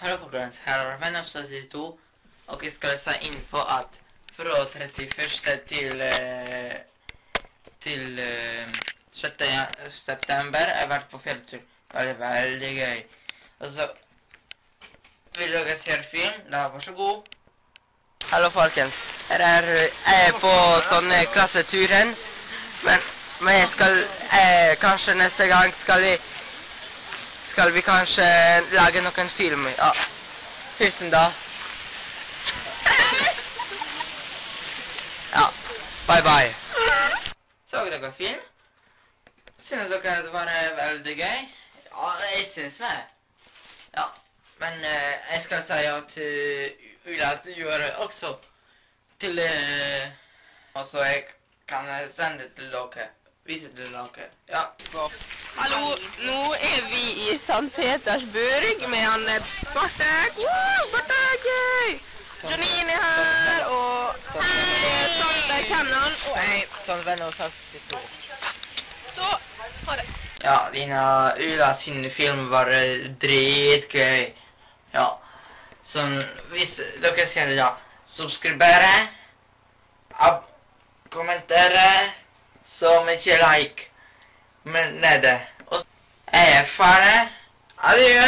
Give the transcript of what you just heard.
Hallo folkens, her er Venner72, og jeg skal inn på at fra 31. til eh, til eh, 6. ja- september har vært på fjelltur. Det var veldig gøy. Og så vil dere se film, da vær så god. Hallo folkens, her er jeg på sånn eh, klasseturen, men, men jeg skal eh, kanskje neste gang skal vi skal vi kanskje lage noen film. Ja. Tusen da. Ja. Bye bye. Så dere film? Synes dere det var eh, veldig gøy? Ja, jeg synes det. Ja. Men eh, jeg skal si at uh, Ulla gjør også til uh, Og så jeg kan eh, sende til dere. Vise til dere. Ja. Så. Hallo, St. Petersburg med han eh, Bartek. Wow, Bartek! Janine er her, og eh, Sander Cannon og hei, Sånn venner og 62. Så, ha det. Ja, Lina Ula sin film var eh, dritgøy. Ja. Sånn, hvis dere ser det, ja. Subskribere. Ab kommentere. Så mye like. Men nede. Og jeg er ferdig. அதைய